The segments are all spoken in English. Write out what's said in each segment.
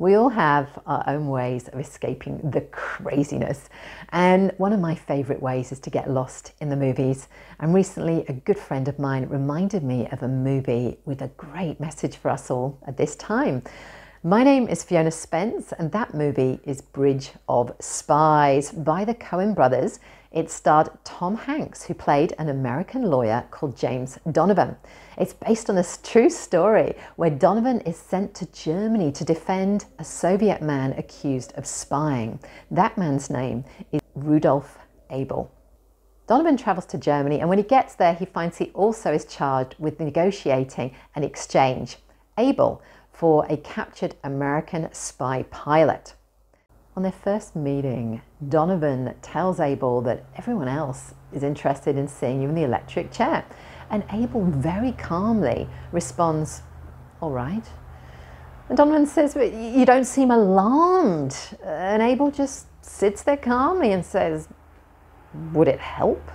We all have our own ways of escaping the craziness. And one of my favourite ways is to get lost in the movies. And recently, a good friend of mine reminded me of a movie with a great message for us all at this time. My name is Fiona Spence, and that movie is Bridge of Spies by the Coen brothers. It starred Tom Hanks, who played an American lawyer called James Donovan. It's based on a true story where Donovan is sent to Germany to defend a Soviet man accused of spying. That man's name is Rudolf Abel. Donovan travels to Germany, and when he gets there, he finds he also is charged with negotiating an exchange, Abel, for a captured American spy pilot. On their first meeting, Donovan tells Abel that everyone else is interested in seeing you in the electric chair. And Abel very calmly responds, All right. And Donovan says, But you don't seem alarmed. And Abel just sits there calmly and says, Would it help?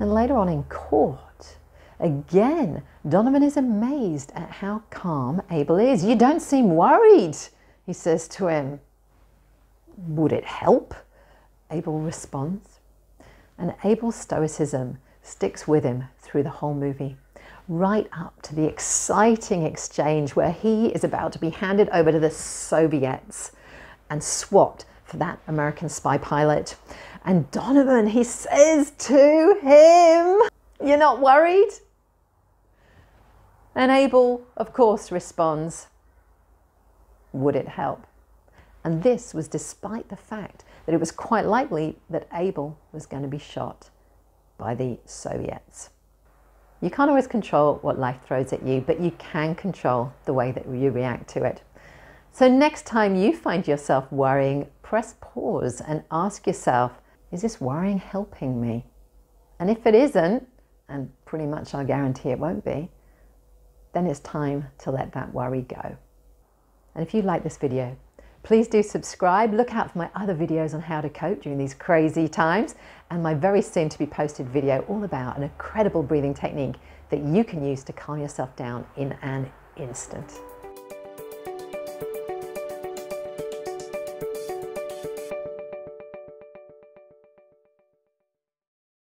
And later on in court, again, Donovan is amazed at how calm Abel is. You don't seem worried, he says to him. Would it help? Abel responds. And Abel's stoicism sticks with him through the whole movie, right up to the exciting exchange where he is about to be handed over to the Soviets and swapped for that American spy pilot. And Donovan, he says to him, You're not worried? And Abel, of course, responds, Would it help? And this was despite the fact that it was quite likely that Abel was going to be shot by the Soviets. You can't always control what life throws at you, but you can control the way that you react to it. So, next time you find yourself worrying, press pause and ask yourself, is this worrying helping me? And if it isn't, and pretty much I guarantee it won't be, then it's time to let that worry go. And if you like this video, Please do subscribe. Look out for my other videos on how to cope during these crazy times and my very soon to be posted video all about an incredible breathing technique that you can use to calm yourself down in an instant.